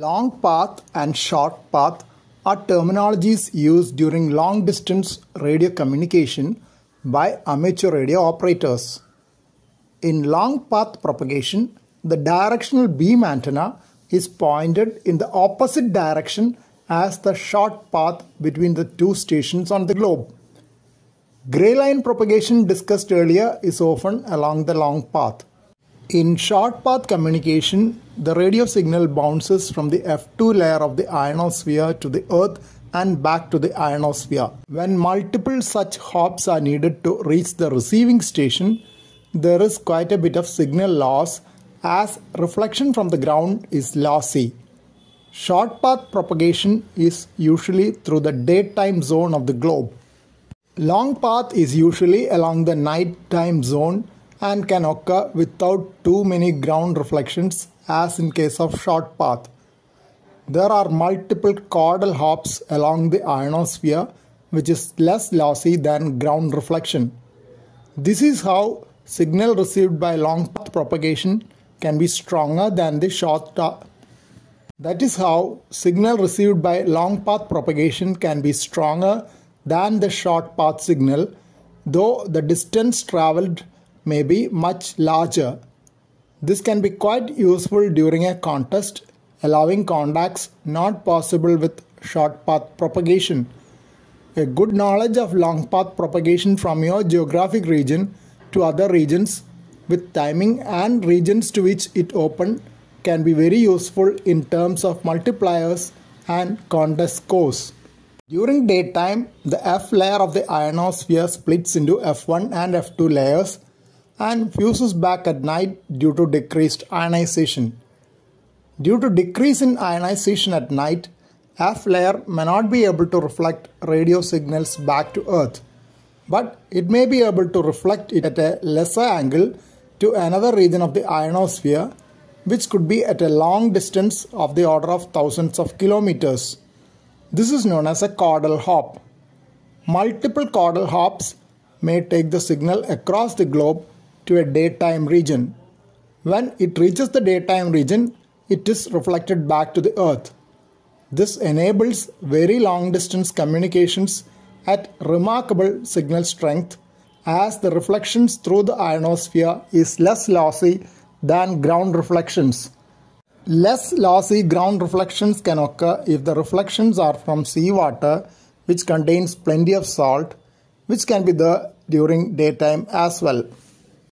Long path and short path are terminologies used during long distance radio communication by amateur radio operators. In long path propagation, the directional beam antenna is pointed in the opposite direction as the short path between the two stations on the globe. Gray line propagation discussed earlier is often along the long path. In short path communication, the radio signal bounces from the F2 layer of the ionosphere to the Earth and back to the ionosphere. When multiple such hops are needed to reach the receiving station, there is quite a bit of signal loss as reflection from the ground is lossy. Short path propagation is usually through the daytime zone of the globe. Long path is usually along the nighttime zone and can occur without too many ground reflections as in case of short path. There are multiple chordal hops along the ionosphere which is less lossy than ground reflection. This is how signal received by long path propagation can be stronger than the short path. That is how signal received by long path propagation can be stronger than the short path signal though the distance traveled may be much larger. This can be quite useful during a contest, allowing contacts not possible with short path propagation. A good knowledge of long path propagation from your geographic region to other regions with timing and regions to which it opened can be very useful in terms of multipliers and contest scores. During daytime, the F layer of the ionosphere splits into F1 and F2 layers and fuses back at night due to decreased ionization. Due to decrease in ionization at night, F layer may not be able to reflect radio signals back to Earth, but it may be able to reflect it at a lesser angle to another region of the ionosphere, which could be at a long distance of the order of thousands of kilometers. This is known as a chordal hop. Multiple chordal hops may take the signal across the globe to a daytime region. When it reaches the daytime region, it is reflected back to the earth. This enables very long distance communications at remarkable signal strength as the reflections through the ionosphere is less lossy than ground reflections. Less lossy ground reflections can occur if the reflections are from seawater which contains plenty of salt which can be there during daytime as well.